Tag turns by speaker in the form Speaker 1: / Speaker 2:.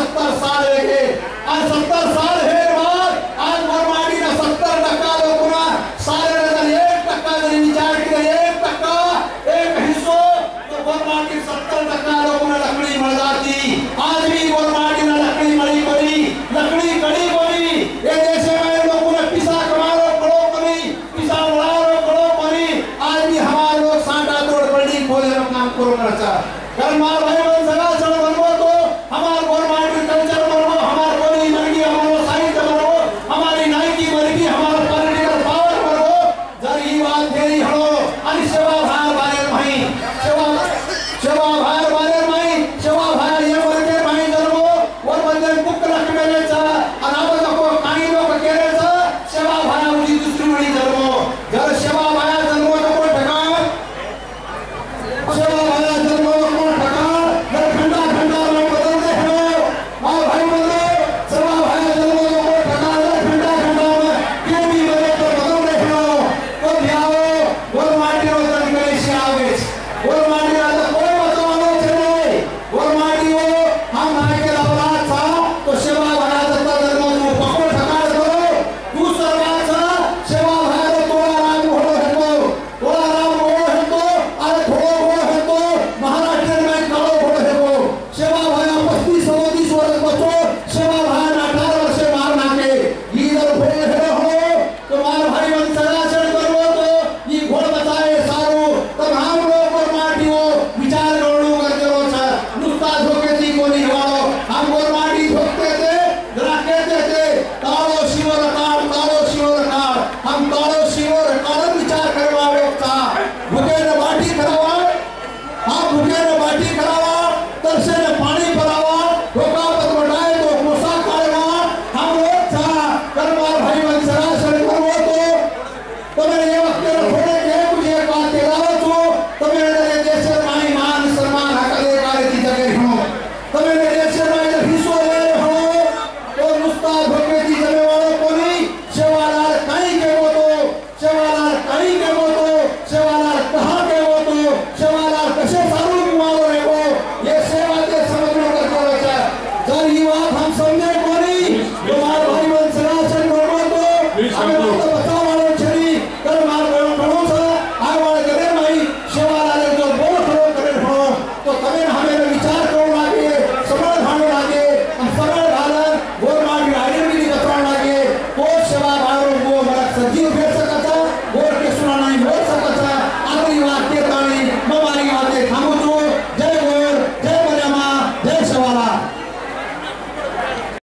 Speaker 1: सत्तर साल रहे आज सत्तर साल हे बाद आज मनमाडीनं सत्तर टक्का लोकांना सारे हज़ार एक टक्का जरी विचार केला एक टक्का, एक हिस्सो तर तो मनमाडी सत्तर टक्का लोकांना लकडी मिळतात आज मी मनमाडी 这吧安